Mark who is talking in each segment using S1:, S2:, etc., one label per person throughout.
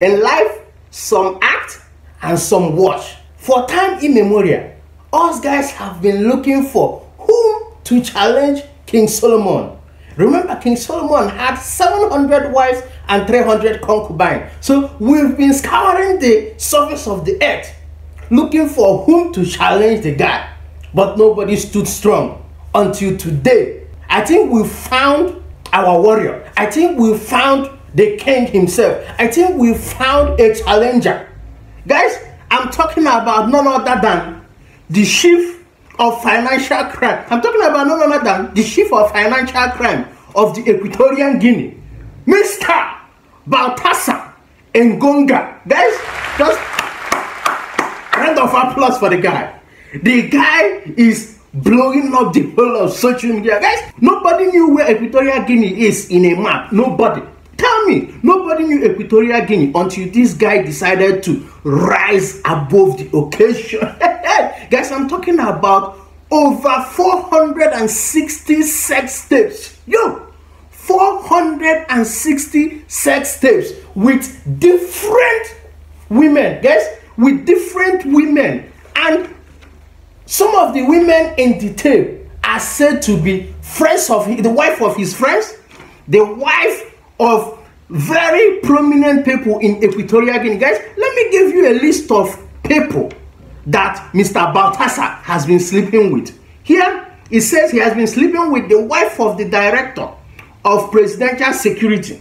S1: In life, some act and some watch. For time immemorial, us guys have been looking for whom to challenge King Solomon. Remember, King Solomon had 700 wives and 300 concubines. So we've been scouring the surface of the earth looking for whom to challenge the guy, but nobody stood strong until today. I think we found our warrior. I think we found the king himself. I think we found a challenger. Guys, I'm talking about none other than the chief of financial crime. I'm talking about none other than the chief of financial crime of the Equatorian Guinea, Mr. Baltasar Ngonga. Guys, just round of applause for the guy. The guy is blowing up the whole of social media. Guys, nobody knew where Equatorial Guinea is in a map. Nobody. Tell me, nobody knew Equatorial Guinea until this guy decided to rise above the occasion. Guys, I'm talking about over 460 sex tapes. Yo, 460 sex tapes with different women. Guys, with different women. And some of the women in the tape are said to be friends of the wife of his friends, the wife of very prominent people in Equatorial Guinea. Guys, let me give you a list of people that Mr. Baltasar has been sleeping with. Here, it says he has been sleeping with the wife of the director of presidential security.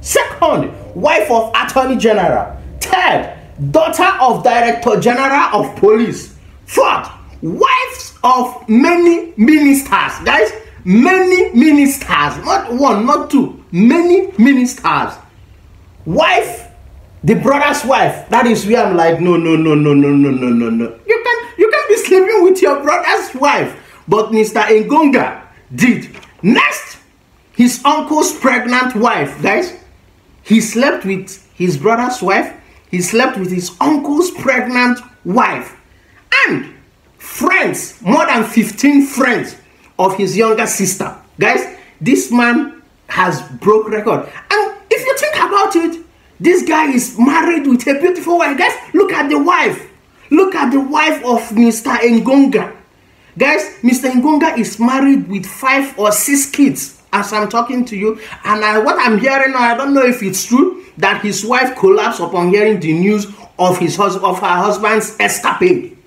S1: Second, wife of attorney general. Third, daughter of director general of police. Fourth, wives of many ministers. Guys, many ministers, not one, not two, many ministers. Wife, the brother's wife. That is where I'm like, no, no, no, no, no, no, no, no, no. You can you can be sleeping with your brother's wife. But Mr. Engonga did. Next, his uncle's pregnant wife, guys. He slept with his brother's wife. He slept with his uncle's pregnant wife. And friends, more than 15 friends of his younger sister. Guys, this man has broke record. And if you think about it, this guy is married with a beautiful wife. Guys, look at the wife. Look at the wife of Mr. Engonga. Guys, Mr. Engonga is married with five or six kids as I'm talking to you. And I, what I'm hearing now, I don't know if it's true that his wife collapsed upon hearing the news of his of her husband's escapade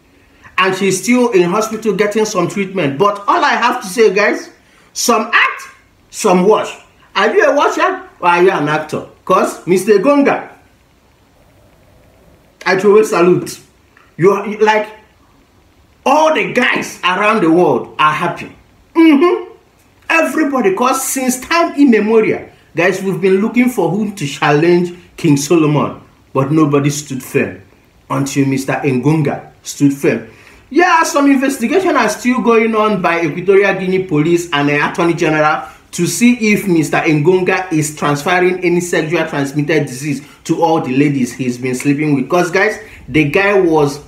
S1: and she's still in hospital getting some treatment. But all I have to say, guys, some act, some watch. Are you a watcher or are you an actor? Because Mr. Gonga, I truly salute. You are like all the guys around the world are happy. Mm-hmm. Everybody, because since time immemorial, guys, we've been looking for whom to challenge King Solomon, but nobody stood firm until Mr. Ngunga stood firm. Yeah, some investigation are still going on by Equatorial Guinea Police and the Attorney General to see if Mr. Engonga is transferring any sexual transmitted disease to all the ladies he's been sleeping with. Because, guys, the guy was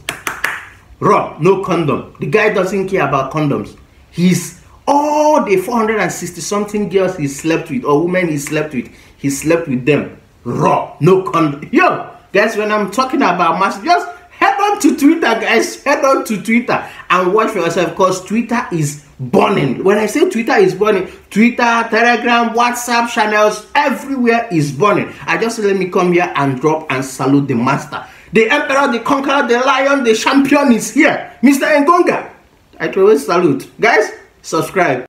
S1: raw, no condom. The guy doesn't care about condoms. He's all the 460 something girls he slept with or women he slept with, he slept with them raw, no condom. Yo, guys, when I'm talking about mass, just head on to Twitter, guys. Head on to Twitter and watch for yourself because Twitter is burning. When I say Twitter is burning, Twitter, Telegram, WhatsApp channels, everywhere is burning. I just let me come here and drop and salute the master. The emperor, the conqueror, the lion, the champion is here. Mr. Engonga. I always salute. Guys, subscribe.